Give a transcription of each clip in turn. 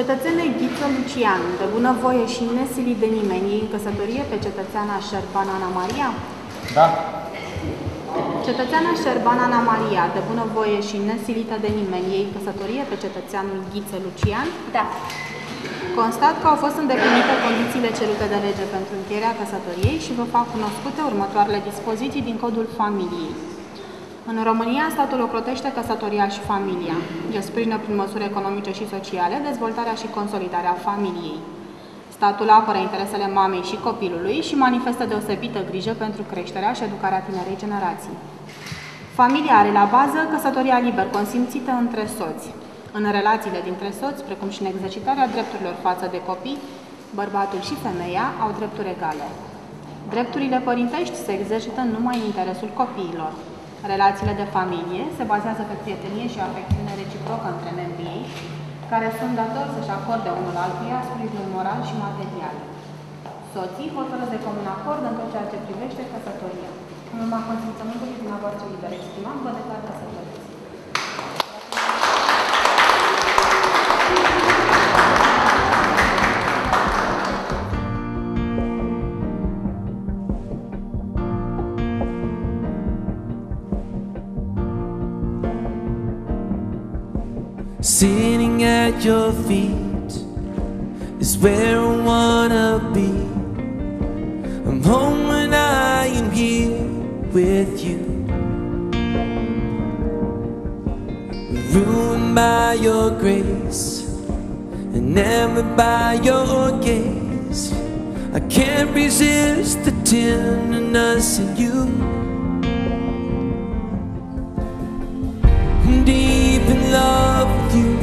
Cetățene Ghiță Lucian, de bunăvoie și nesilit de nimeni, iei în căsătorie pe cetățeana Șerban Ana Maria? Da. Cetățeana Șerban Ana Maria, de bunăvoie și nesilită de nimeni, iei în căsătorie pe cetățeanul Ghiță Lucian? Da. Constat că au fost îndeplinite condițiile cerute de lege pentru încheierea căsătoriei și vă fac cunoscute următoarele dispoziții din Codul Familiei. În România, statul ocrotește căsătoria și familia. El sprijină prin măsuri economice și sociale dezvoltarea și consolidarea familiei. Statul apără interesele mamei și copilului și manifestă deosebită grijă pentru creșterea și educarea tinerei generații. Familia are la bază căsătoria liber consimțită între soți. În relațiile dintre soți, precum și în exercitarea drepturilor față de copii, bărbatul și femeia au drepturi egale. Drepturile părintești se exercită numai în interesul copiilor. Relațiile de familie se bazează pe prietenie și afecțiune reciprocă între membrii ei, care sunt datori să-și acorde unul altuia sprijinul moral și material. Soții hotărăsc de comun acord în tot ceea ce privește căsătoria. În urma consimțământului dumneavoastră liber exprimat, vă declar căsătoriți. Sitting at your feet is where I wanna be. I'm home when I am here with you. Ruined by your grace and never by your gaze. I can't resist the tenderness in you. Love you.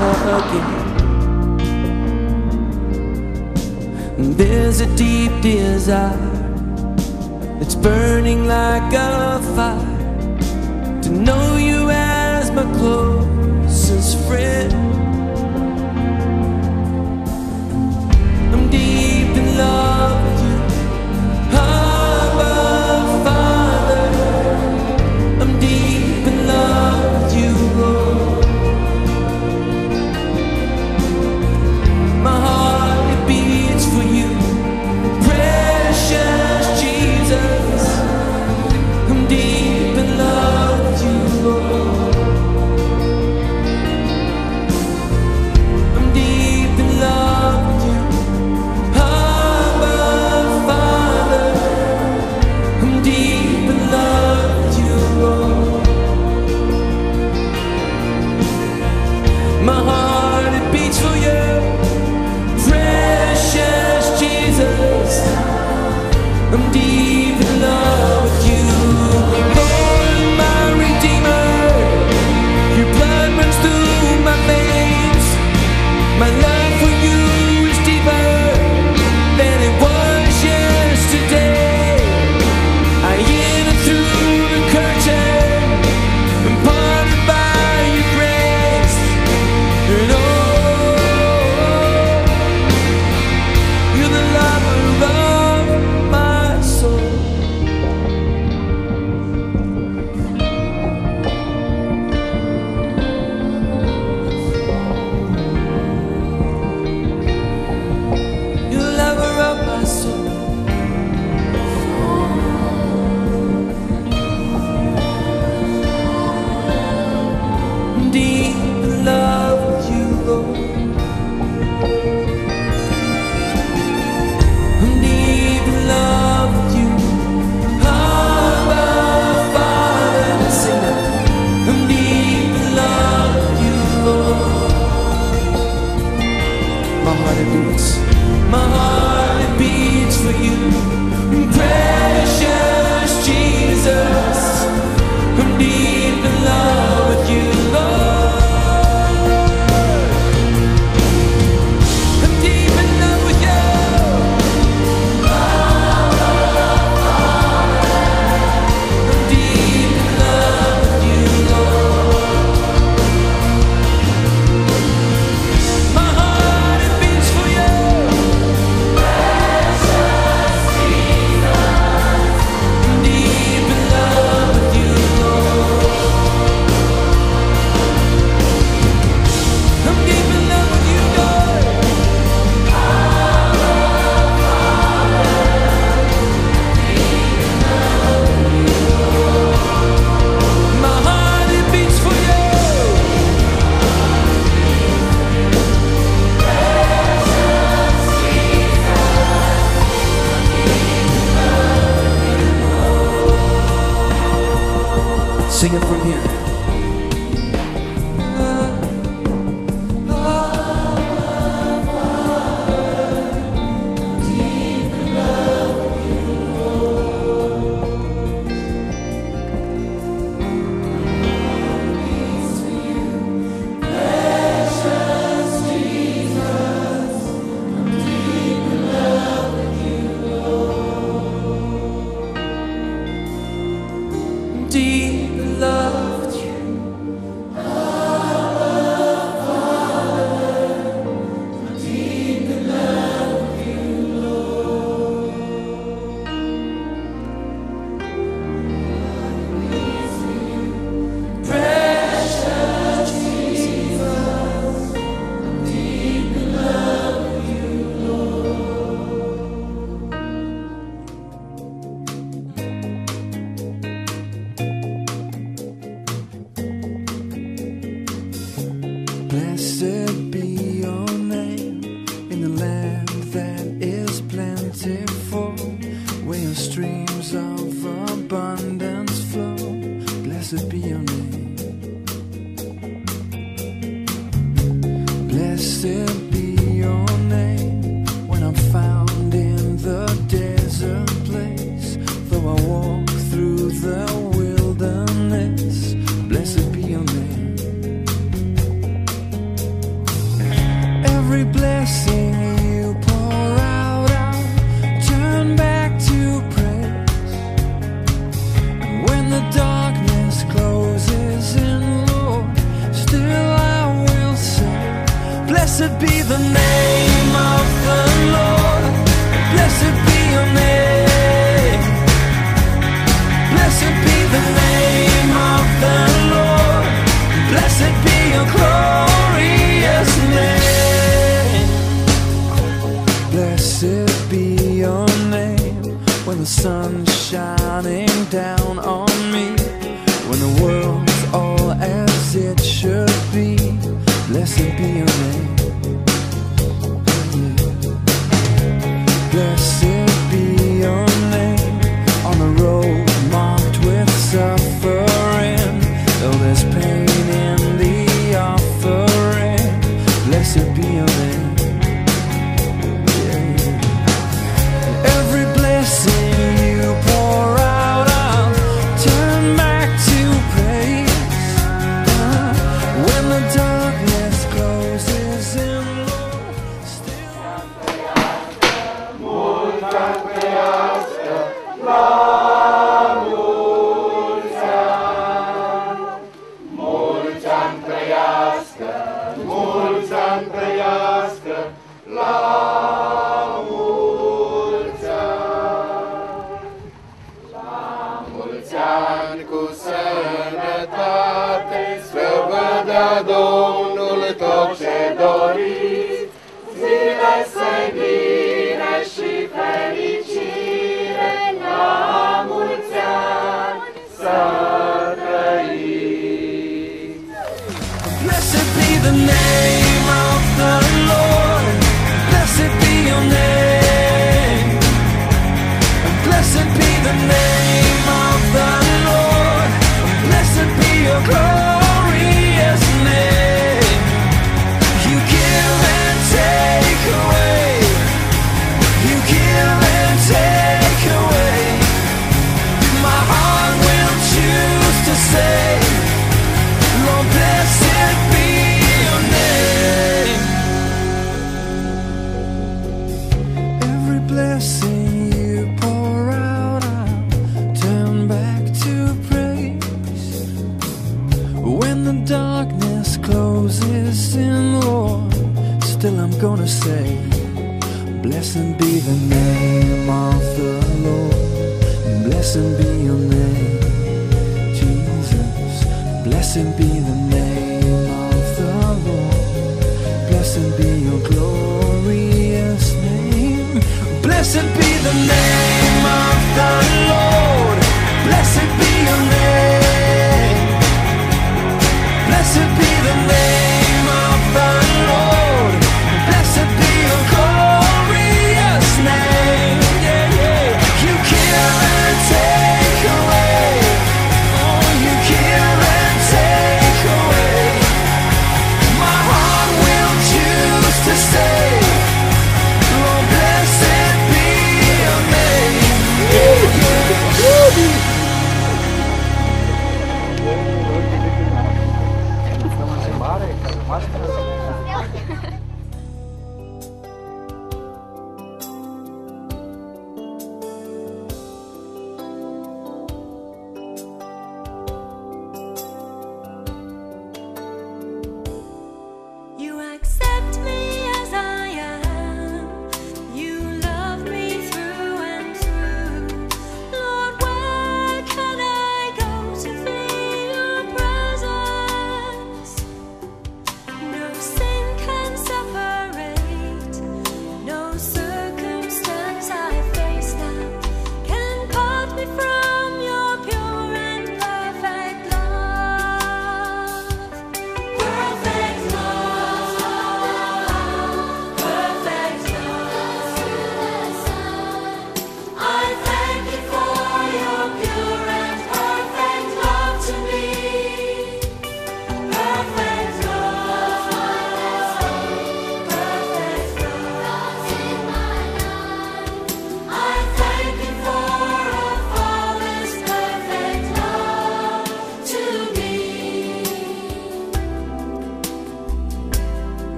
Again. There's a deep desire that's burning like a fire to know you as my closest friend. I'm deep in love still blessed be your name. Blessed be the name. darkness closes in, Lord, still I'm gonna say, Blessed be the name of the Lord, blessed be your name, Jesus. Blessed be the name of the Lord, blessed be your glorious name, blessed be the name of the Lord, blessed be. to be the name of the Lord.